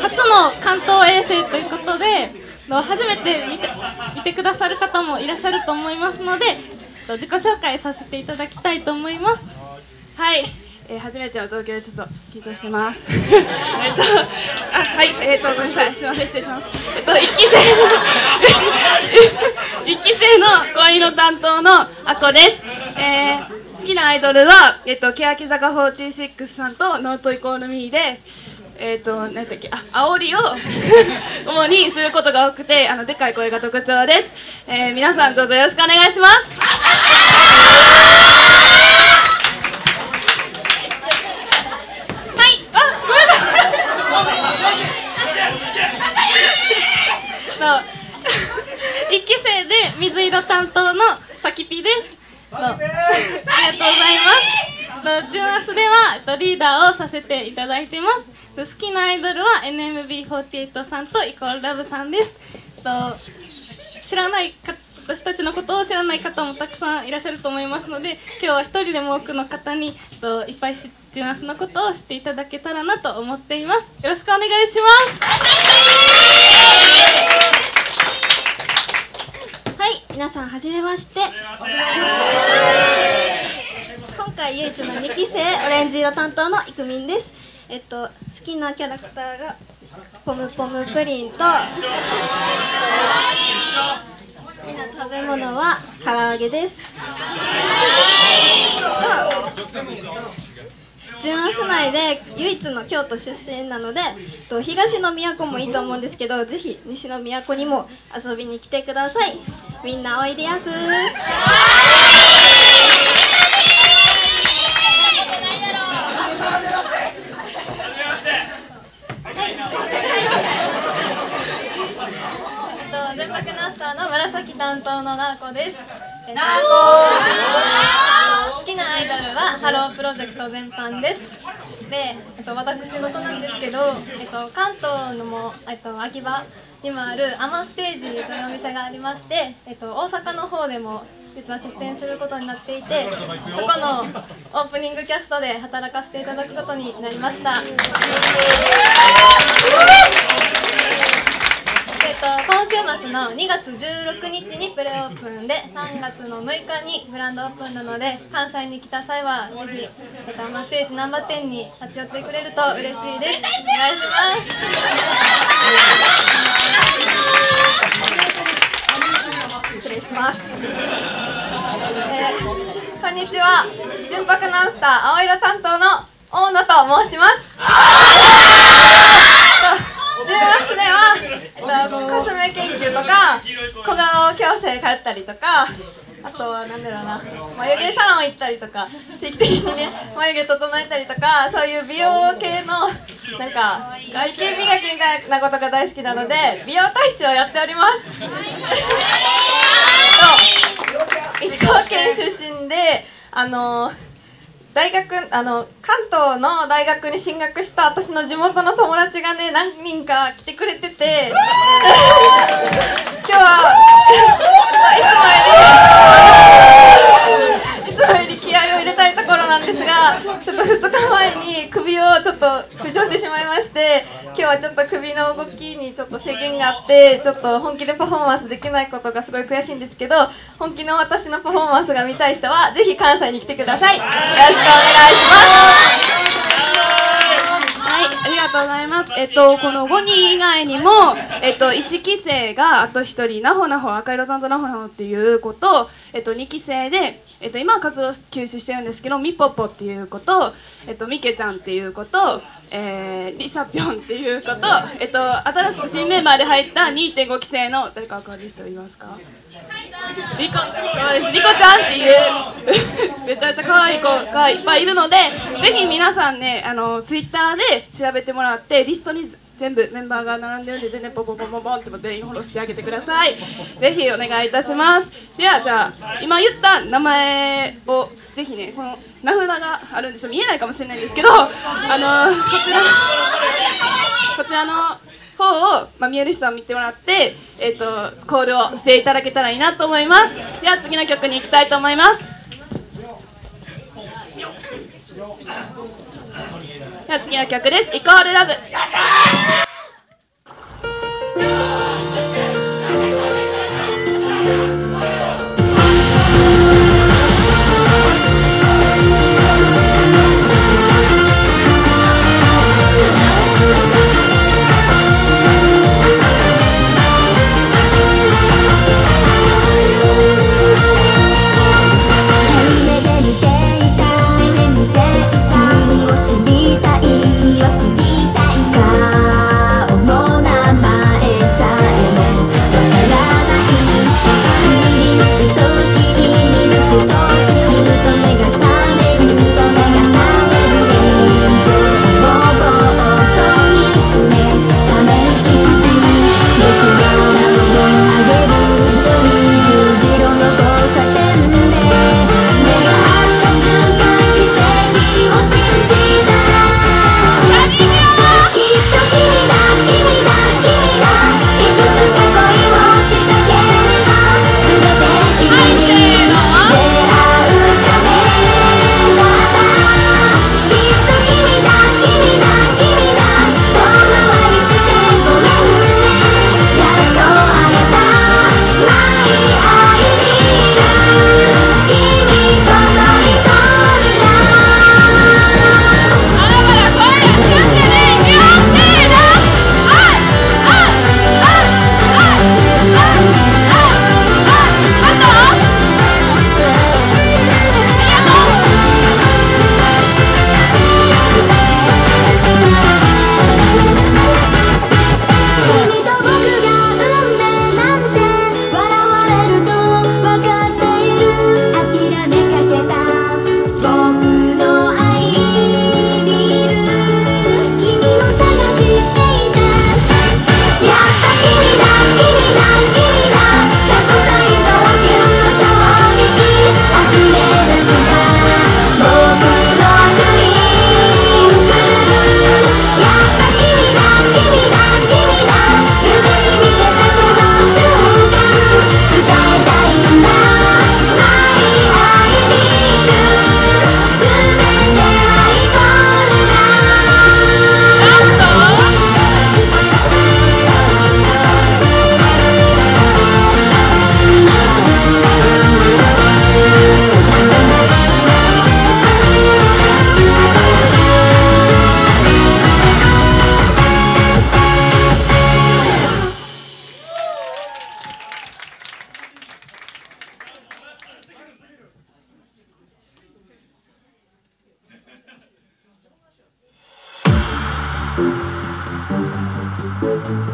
初の関東遠征ということでえっと初めて見て見てくださる方もいらっしゃると思いますのでえっと自己紹介させていただきたいと思いますはい、えー、初めての東京でちょっと緊張してます。えっと、あ、はい、えっ、と、ごめんなさい、すみません、失礼します。えっと、一期生の 一期生の恋の担当のあこです。えー、好きなアイドルは、えっと、欅坂46さんとノットイコールミーで。えっ、と、なんだっけ、あ、煽りを 主にすることが多くて、あの、でかい声が特徴です。えー、皆さんどうぞよろしくお願いします。はい、あ、ごめんなさい。の一期生で水色担当のさきぴです。のありがとうございます。のジュンアスではえっとリーダーをさせていただいてます。の好きなアイドルは NMB48 さんとイコールラブさんです。と知らないか私たちのことを知らない方もたくさんいらっしゃると思いますので今日は一人でも多くの方にといっぱいしジュンアスのことを知っていただけたらなと思っていますよろしくお願いしますはい、皆さんはじめまして。今回唯一の2期生オレンジ色担当のいくみんです。えっと好きなキャラクターがポムポムプリンと好きな食べ物は唐揚げです。純アス内で唯一の京都出身なので東の都もいいと思うんですけどぜひ西の都にも遊びに来てくださいみんなおいでやすと純白ナスターの紫担当のなーこです。えっと好きなアイドルはハロープロジェクト全般です。で、えっと、私事なんですけど、えっと、関東のも、えっと、秋葉にもあるアマステージというお店がありまして、えっと、大阪の方でも実は出店することになっていてそこのオープニングキャストで働かせていただくことになりました。今週末の2月16日にプレオープンで3月の6日にグランドオープンなので関西に来た際はぜひ、えっと、マステージナンバー10に立ち寄ってくれると嬉しいです。お願いします。失礼します、こんにちは。純白ナンスター青色担当の大野と申します10月では、えっと、コスメ研究とか小顔矯正通ったりとかあとはなんだろうな眉毛サロン行ったりとか定期的にね眉毛整えたりとかそういう美容系のなんか外見磨きみたいなことが大好きなので美容太一をやっております。と石川県出身であの大学あの関東の大学に進学した私の地元の友達がね何人か来てくれてて。今日は いつもよりいつもより気合を入れたいところなんですがちょっと2日前に首をちょっと負傷してしまいまして今日はちょっと首の動きにちょっと制限があってちょっと本気でパフォーマンスできないことがすごい悔しいんですけど本気の私のパフォーマンスが見たい人はぜひ関西に来てください。よろしくお願いします、とうございます。えっと、この5人以外にも、えっと、1期生があと1人、なほなほ、赤色担当なほなほっていう子と、えっと、2期生で、えっと、今は活動休止してるんですけど、みぽぽっていう子と、えっと、みけちゃんっていう子と、えー、リサピョンっていうこと、えっと、新しく新メンバーで入った2.5期生の、誰か分かる人いますか？リコそうです。リコちゃんっていう めちゃめちゃ可愛い子がいっぱいいるのでぜひ皆さんねあのツイッターで調べてもらってリストに全部メンバーが並んでるんで全然ポポポポポンっても全員フォローしてあげてください。ぜひお願いいたします。ではじゃあ今言った名前をぜひねこの名札があるんでちょ見えないかもしれないんですけどあのこちらこちらの方を、まあ、見える人は見てもらって、えっとコールをしていただけたらいいなと思います。では次の曲に行きたいと思います。では次の曲です「イコールラブ」Música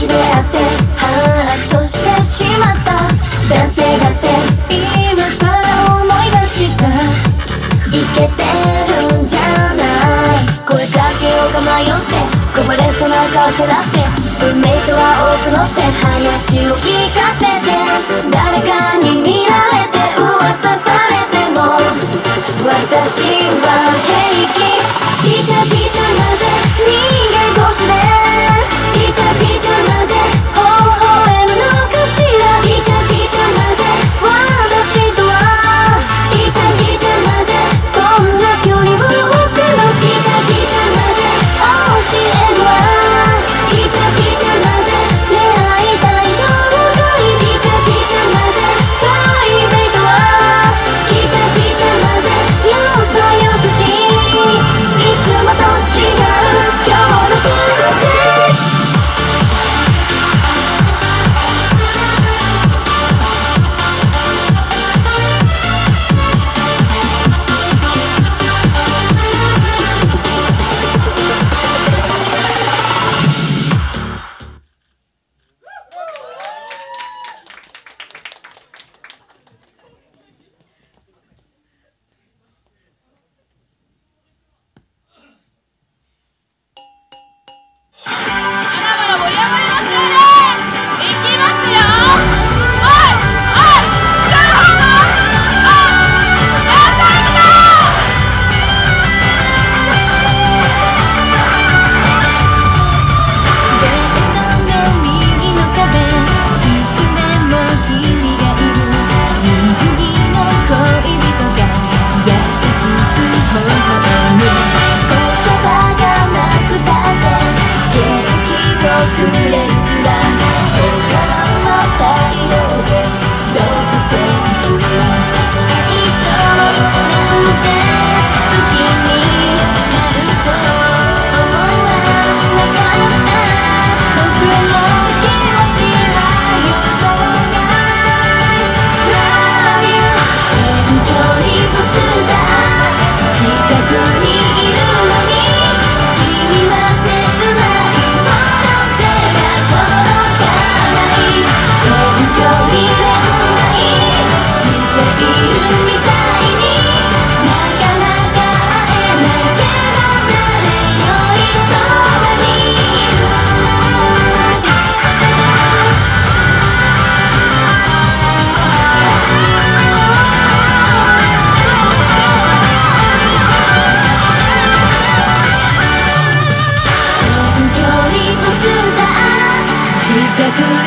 街で会って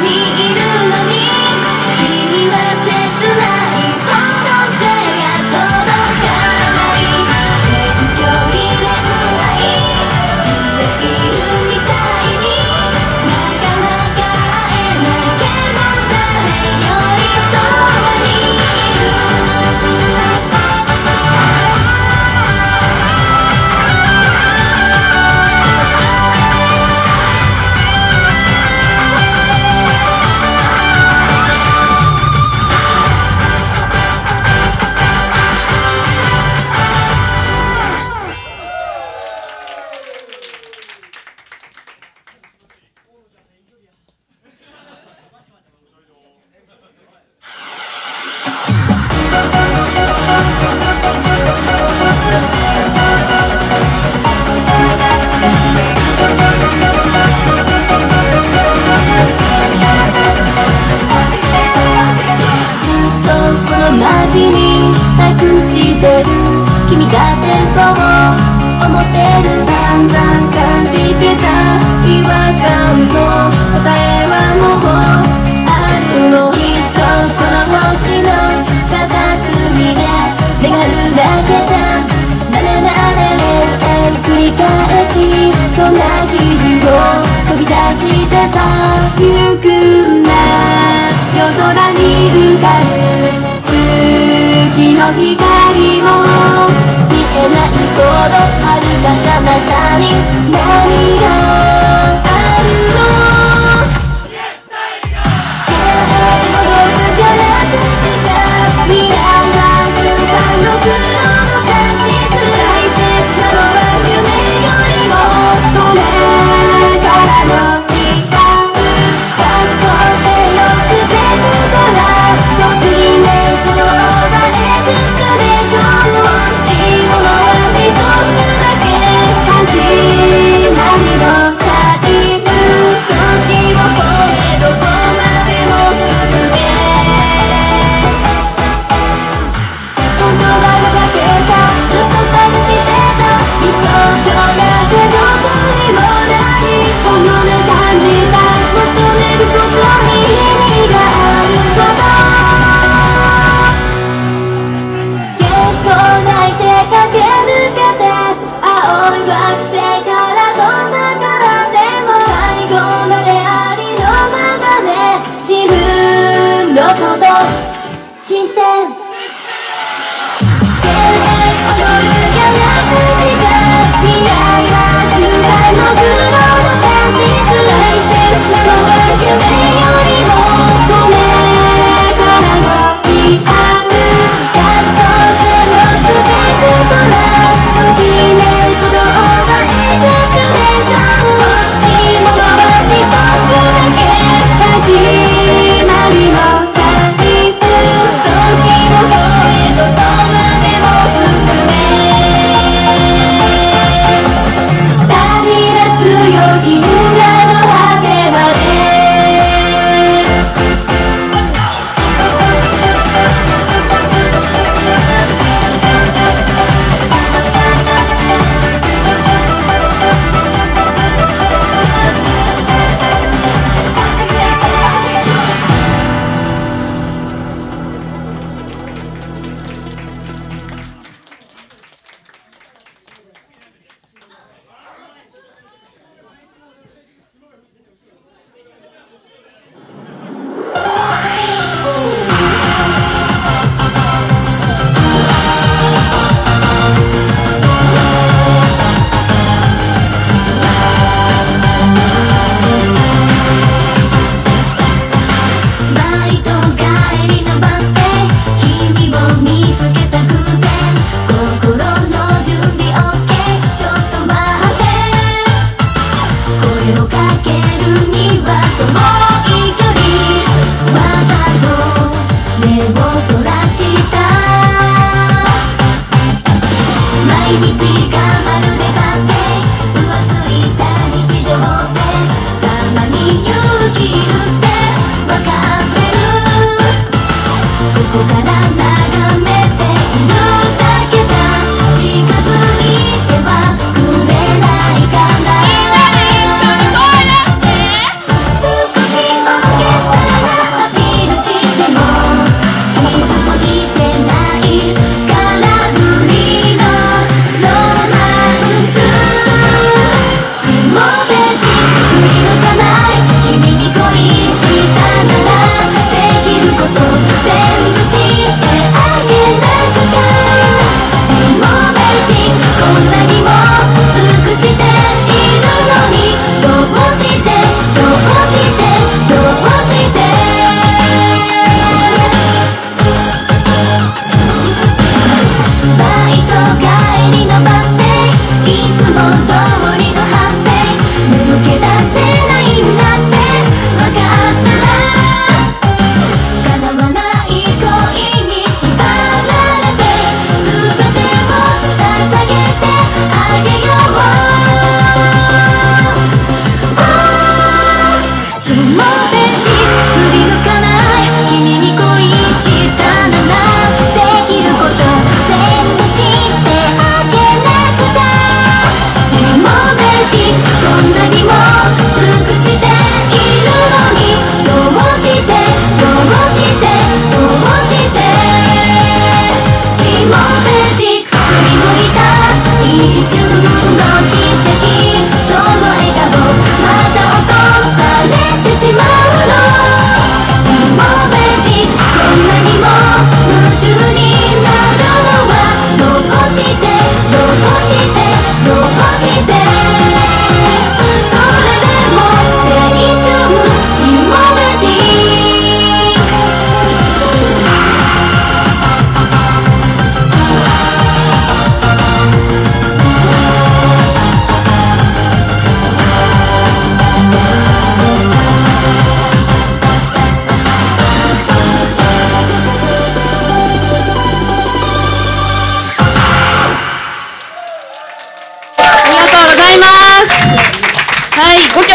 にいる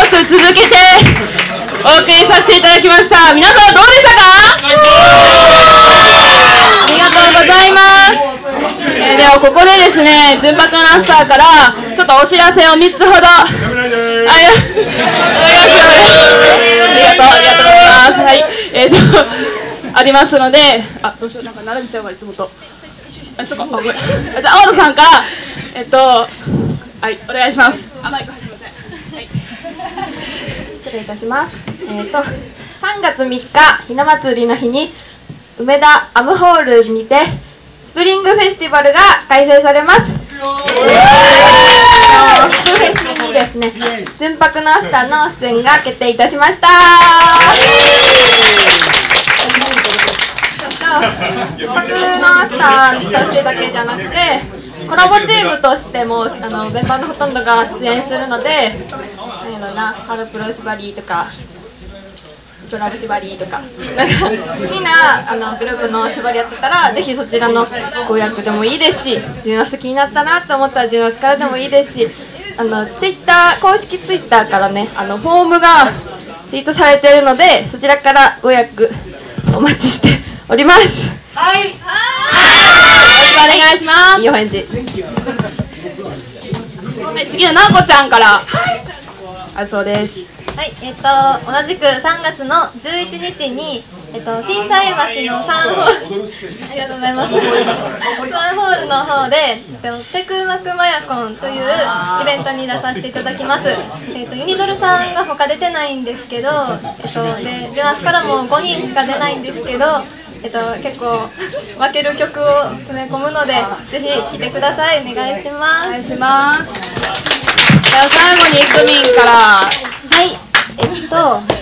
く続けてお送りさせていただきました。皆さんどうでしたか？ありがとうございます。えー、ではここでですね純白なスターからちょっとお知らせを3つほど。ありがとうありがとうございます。はい。えっ、ー、とありますのであどうしよう。なんか並びちゃうわいつもと。あちょっとあごめん。じゃあ青田さんからえっ、ー、とはいお願いします。あマイク失礼いたします。えっ、ー、と、3月3日、ひな祭りの日に、梅田アムホールにて、スプリングフェスティバルが開催されます。えー、スプフェスにですね、純白のアスターの出演が決定いたしました。ターとしてだけじゃなくてコラボチームとしてもあのメンバーのほとんどが出演するので何やろなハロプロ縛りとかドラム縛りとかなんか好きなあのグループの縛りやってたらぜひそちらのご予約でもいいですし純アス気になったなと思ったら純アスからでもいいですしあのツイッター公式ツイッターからねあのフォームがツイートされているのでそちらからご予約お待ちしております。はい。よろしくお願いします。いいお返事はい次はなおこちゃんからあそうです。はい、えっと、同じく3月の11日に、えっと、心斎橋のサンホール、ありがとうございます。サンホールの方で、えっと、テクマクマヤコンというイベントに出させていただきます。えっと、ユニドルさんが他出てないんです。けど、えっと、で、ジュアスからも5人しか出ないんです。けど、えっと、結構分ける曲を詰め込むので、ぜひ来てください。お願いします。お願いしますでは最後にクミンからはい、えっと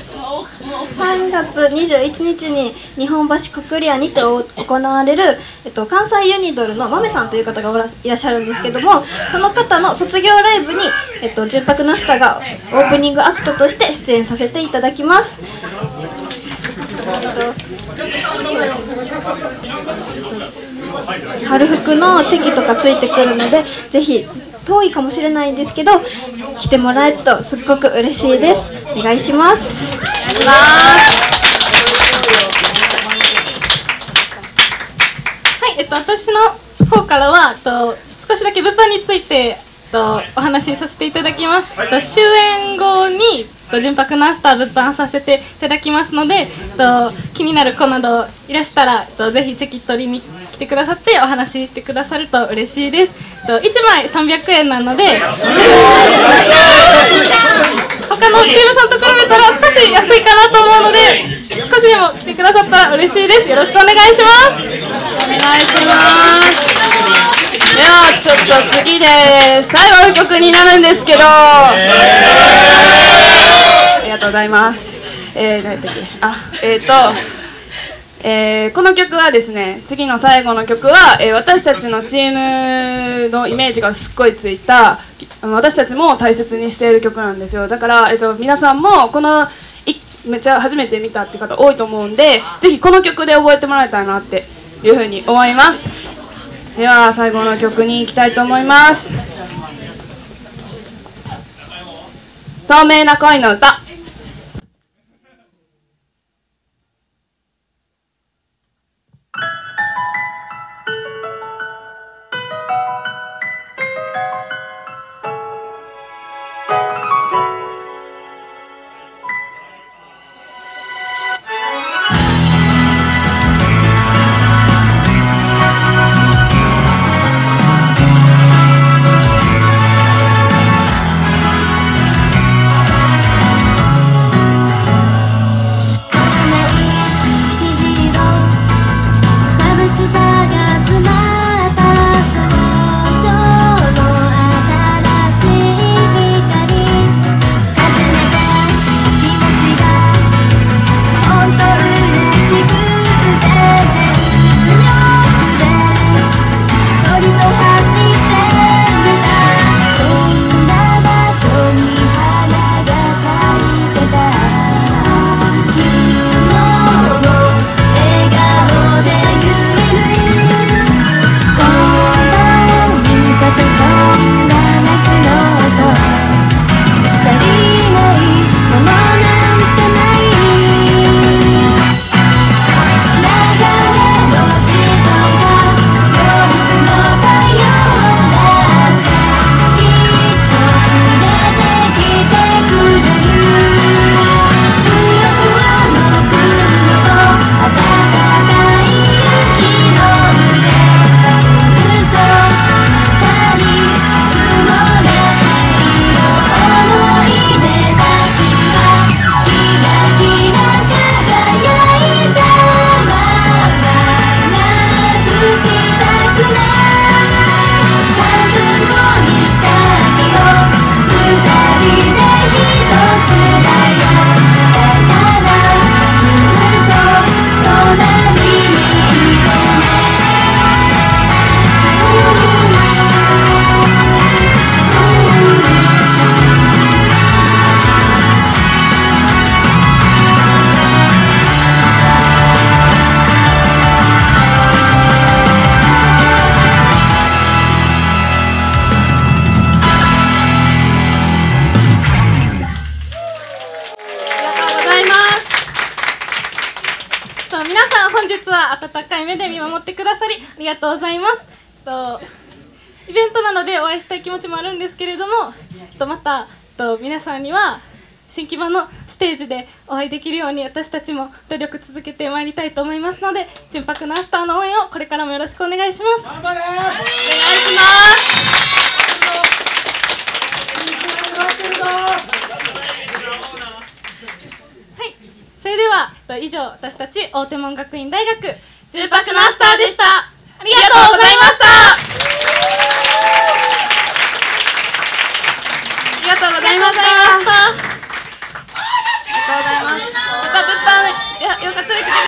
3月21日に日本橋国リアにて行われる、えっと、関西ユニドルの豆さんという方がおらいらっしゃるんですけどもその方の卒業ライブに、えっと、純白のスタがオープニングアクトとして出演させていただきます。えっと春服のチェキとかついてくるのでぜひ遠いかもしれないんですけど来てもらえるとすっごく嬉しいです。お願いします。はい、えっと、私の方からは、えっと、少しだけ物販について、えっと、お話しさせていただきます。えっと、終演後に、と、純白ナスター物販させていただきますので、えっと、気になる子などいらしたら、えっと、ぜひチェキ取りに来てくださってお話ししてくださると嬉しいです。えっと、1枚300円なので、他のチームさんと比べたら少し安いかなと思うので少しでも来てくださったら嬉しいです。よろしくお願いします。お願いします。ではちょっと次で最後の曲になるんですけど、ありがとうございます。えー、何だっけ？あえっ、ー、とえーこの曲はですね次の最後の曲は、えー私たちのチームのイメージがすっごいついた私たちも大切にしている曲なんですよ。だから、えー、と皆さんもこのめっちゃ初めて見たって方多いと思うんでぜひこの曲で覚えてもらえたらなっていうふうに思います。では最後の曲に行きたいと思います。透明な恋の歌「日は温かい目で見守ってくださりありがとうございます。とイベントなのでお会いしたい気持ちもあるんですけれどもとまたと皆さんには新木場のステージでお会いできるように私たちも努力続けてまいりたいと思いますので純白なスターの応援をこれからもよろしくお願いします。頑張れお願いしますそれでは、以上私たち大手門学院大学重泊マスターでした。ありがとうございました。ありがとうございました。ありがとうございます。また物販よかったら来て